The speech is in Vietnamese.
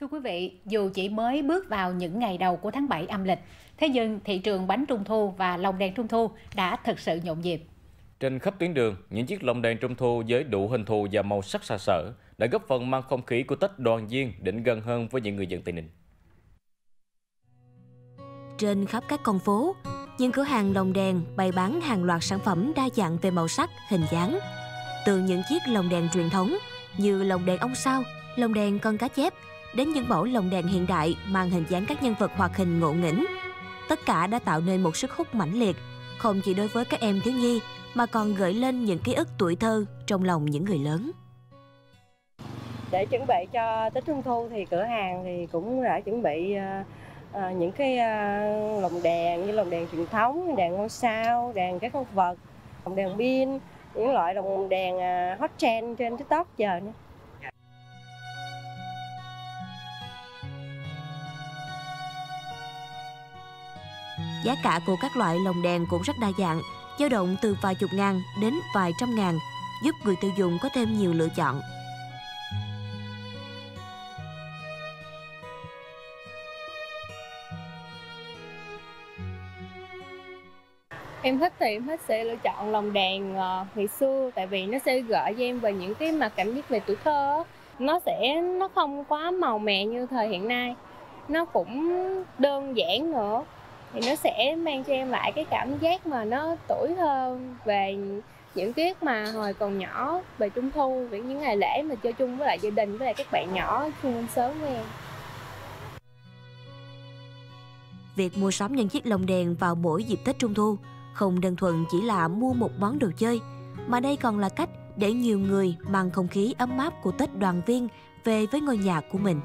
Thưa quý vị, dù chỉ mới bước vào những ngày đầu của tháng 7 âm lịch, thế nhưng thị trường bánh trung thu và lồng đèn trung thu đã thực sự nhộn nhịp. Trên khắp tuyến đường, những chiếc lồng đèn trung thu với đủ hình thù và màu sắc xa sở đã góp phần mang không khí của Tết đoàn viên đến gần hơn với những người dân Tây Ninh. Trên khắp các con phố, những cửa hàng lồng đèn bày bán hàng loạt sản phẩm đa dạng về màu sắc, hình dáng. Từ những chiếc lồng đèn truyền thống như lồng đèn ông sao, lồng đèn con cá chép đến những mẫu lồng đèn hiện đại mang hình dáng các nhân vật hoạt hình ngộ nghĩnh. Tất cả đã tạo nên một sức hút mãnh liệt, không chỉ đối với các em thiếu nhi mà còn gợi lên những ký ức tuổi thơ trong lòng những người lớn. Để chuẩn bị cho Tết Trung Thu thì cửa hàng thì cũng đã chuẩn bị À, những cái à, lồng đèn như lồng đèn truyền thống, đèn ngôi sao, đèn các con vật, lồng đèn pin, những loại lồng đèn hot trend trên TikTok giờ nữa. Giá cả của các loại lồng đèn cũng rất đa dạng, dao động từ vài chục ngàn đến vài trăm ngàn, giúp người tiêu dùng có thêm nhiều lựa chọn. Em thích thì em thích sẽ lựa chọn lồng đèn ờ, ngày xưa tại vì nó sẽ gợi cho em về những cái mà cảm giác về tuổi thơ nó sẽ nó không quá màu mè như thời hiện nay nó cũng đơn giản nữa thì nó sẽ mang cho em lại cái cảm giác mà nó tuổi hơn về những tiết mà hồi còn nhỏ về trung thu về những ngày lễ mà chơi chung với lại gia đình với lại các bạn nhỏ chung quanh sớm của em Việc mua sắm những chiếc lồng đèn vào mỗi dịp Tết Trung Thu không đơn thuần chỉ là mua một món đồ chơi, mà đây còn là cách để nhiều người mang không khí ấm áp của Tết đoàn viên về với ngôi nhà của mình.